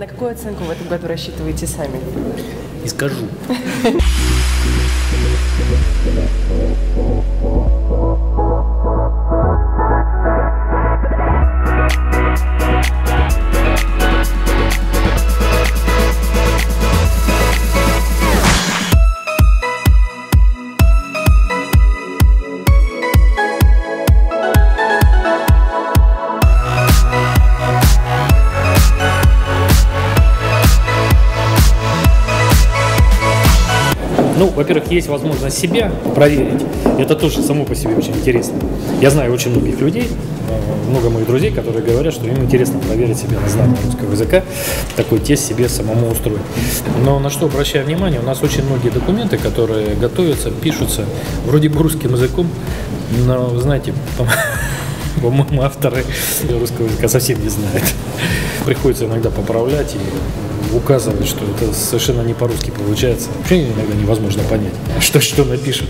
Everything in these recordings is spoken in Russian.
на какую оценку в этом году рассчитываете сами? И скажу. Ну, во-первых, есть возможность себя проверить. Это тоже само по себе очень интересно. Я знаю очень многих людей, э, много моих друзей, которые говорят, что им интересно проверить себя на знание русского языка, такой тест себе самому устроить. Но на что обращаю внимание, у нас очень многие документы, которые готовятся, пишутся вроде бы русским языком, но, знаете, по-моему, авторы русского языка совсем не знают. Приходится иногда поправлять и указывать, что это совершенно не по-русски получается. Вообще иногда невозможно понять, что что напишет.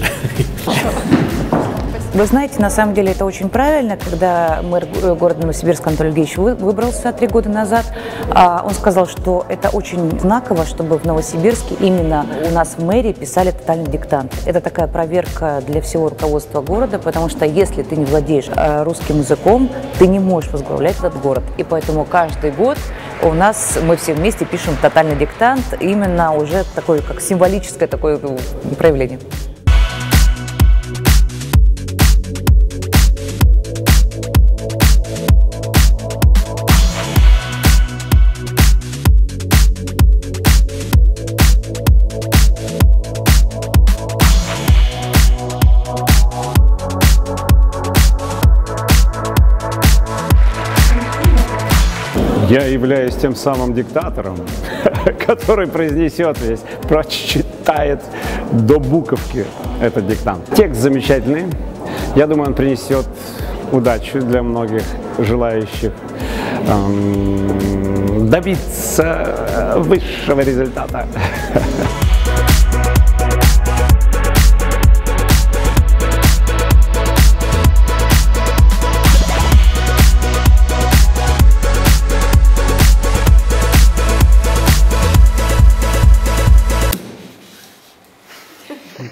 Вы знаете, на самом деле это очень правильно, когда мэр г- города Новосибирска Анатолий Евгеньевич вы- выбрался три года назад, а, он сказал, что это очень знаково, чтобы в Новосибирске именно у нас в мэрии писали тотальный диктант. Это такая проверка для всего руководства города, потому что если ты не владеешь а, русским языком, ты не можешь возглавлять этот город. И поэтому каждый год у нас мы все вместе пишем тотальный диктант, именно уже такое, как символическое такое ну, проявление. Я являюсь тем самым диктатором, который произнесет весь, прочитает до буковки этот диктант. Текст замечательный. Я думаю, он принесет удачу для многих желающих эм, добиться высшего результата.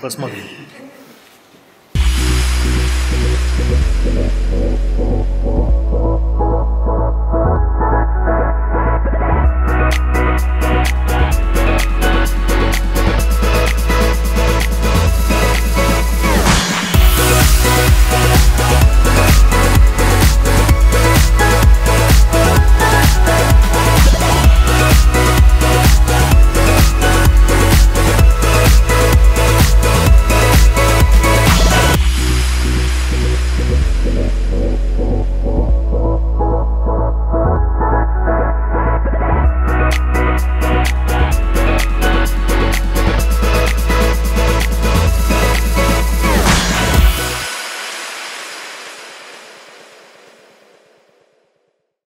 Посмотрим. Thank you.